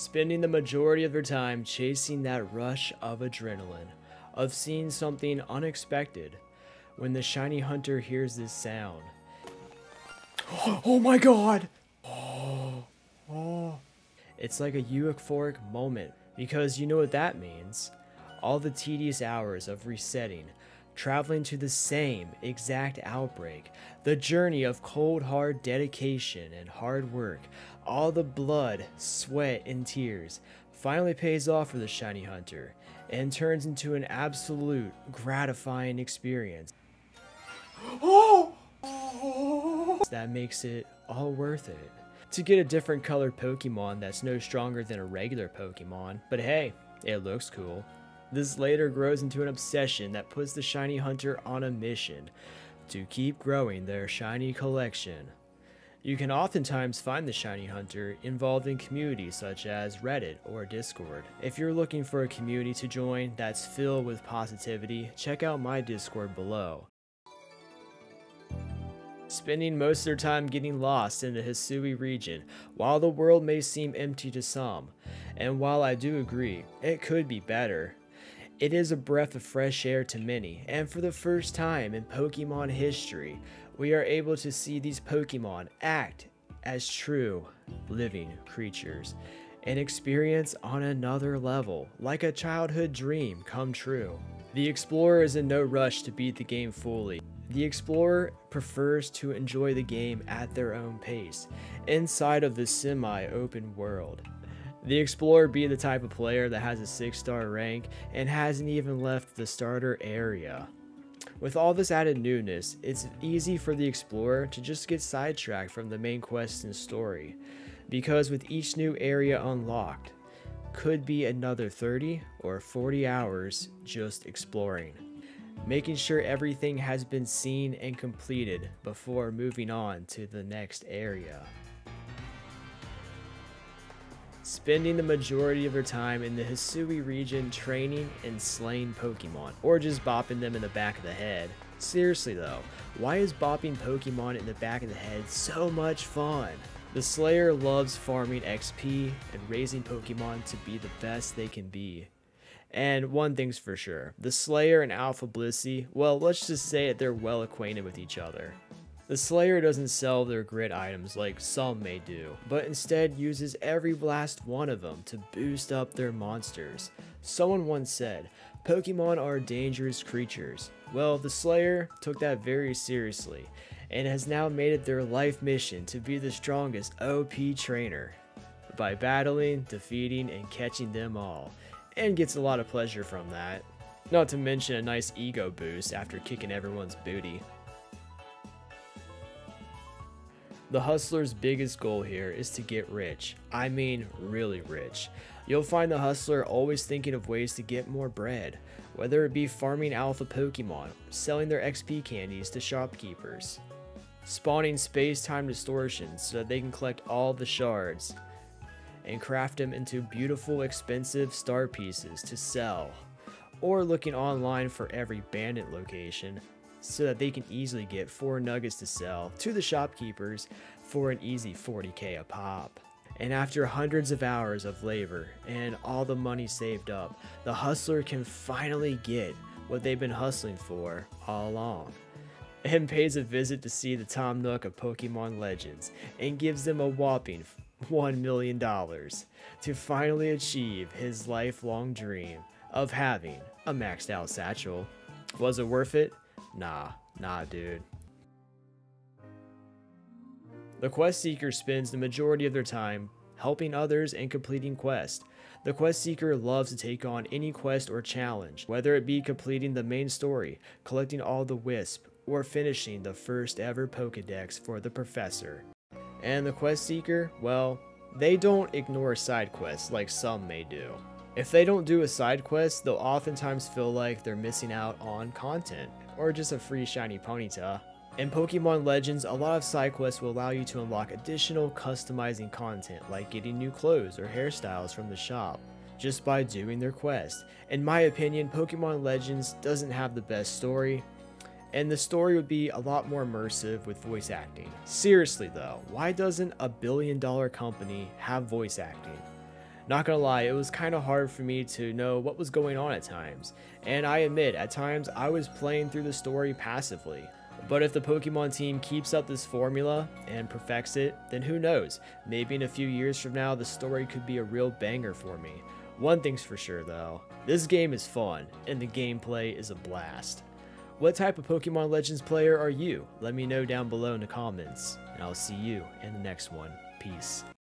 spending the majority of their time chasing that rush of adrenaline, of seeing something unexpected. When the shiny hunter hears this sound, oh my god! It's like a euphoric moment because you know what that means. All the tedious hours of resetting, traveling to the same exact outbreak, the journey of cold hard dedication and hard work, all the blood, sweat, and tears finally pays off for the shiny hunter and turns into an absolute gratifying experience. Oh! that makes it all worth it. To get a different colored Pokemon that's no stronger than a regular Pokemon, but hey, it looks cool. This later grows into an obsession that puts the shiny hunter on a mission to keep growing their shiny collection. You can oftentimes find the shiny hunter involved in communities such as Reddit or Discord. If you're looking for a community to join that's filled with positivity, check out my Discord below spending most of their time getting lost in the Hisui region, while the world may seem empty to some. And while I do agree, it could be better. It is a breath of fresh air to many, and for the first time in Pokemon history, we are able to see these Pokemon act as true, living creatures. An experience on another level, like a childhood dream come true. The Explorer is in no rush to beat the game fully. The explorer prefers to enjoy the game at their own pace, inside of the semi-open world. The explorer be the type of player that has a 6 star rank and hasn't even left the starter area. With all this added newness, it's easy for the explorer to just get sidetracked from the main quest and story, because with each new area unlocked, could be another 30 or 40 hours just exploring making sure everything has been seen and completed before moving on to the next area. Spending the majority of their time in the Hisui region training and slaying Pokemon, or just bopping them in the back of the head. Seriously though, why is bopping Pokemon in the back of the head so much fun? The Slayer loves farming XP and raising Pokemon to be the best they can be. And one thing's for sure, the Slayer and Alpha Blissey, well, let's just say it, they're well acquainted with each other. The Slayer doesn't sell their grit items like some may do, but instead uses every last one of them to boost up their monsters. Someone once said, Pokemon are dangerous creatures. Well, the Slayer took that very seriously, and has now made it their life mission to be the strongest OP trainer by battling, defeating, and catching them all and gets a lot of pleasure from that. Not to mention a nice ego boost after kicking everyone's booty. The hustler's biggest goal here is to get rich. I mean, really rich. You'll find the hustler always thinking of ways to get more bread, whether it be farming alpha Pokemon, selling their XP candies to shopkeepers, spawning space-time distortions so that they can collect all the shards, and craft them into beautiful expensive star pieces to sell, or looking online for every bandit location so that they can easily get 4 nuggets to sell to the shopkeepers for an easy 40k a pop. And after hundreds of hours of labor and all the money saved up, the hustler can finally get what they've been hustling for all along and pays a visit to see the Tom Nook of Pokemon Legends and gives them a whopping $1 million to finally achieve his lifelong dream of having a maxed out satchel. Was it worth it? Nah, nah, dude. The quest seeker spends the majority of their time helping others and completing quests. The quest seeker loves to take on any quest or challenge, whether it be completing the main story, collecting all the wisp, or finishing the first ever Pokedex for the professor. And the quest seeker, well, they don't ignore side quests like some may do. If they don't do a side quest, they'll oftentimes feel like they're missing out on content, or just a free shiny Ponyta. In Pokemon Legends, a lot of side quests will allow you to unlock additional customizing content like getting new clothes or hairstyles from the shop, just by doing their quest. In my opinion, Pokemon Legends doesn't have the best story, and the story would be a lot more immersive with voice acting. Seriously though, why doesn't a billion dollar company have voice acting? Not gonna lie, it was kind of hard for me to know what was going on at times, and I admit, at times I was playing through the story passively. But if the Pokemon team keeps up this formula and perfects it, then who knows, maybe in a few years from now the story could be a real banger for me. One thing's for sure though, this game is fun, and the gameplay is a blast. What type of Pokemon Legends player are you? Let me know down below in the comments, and I'll see you in the next one. Peace.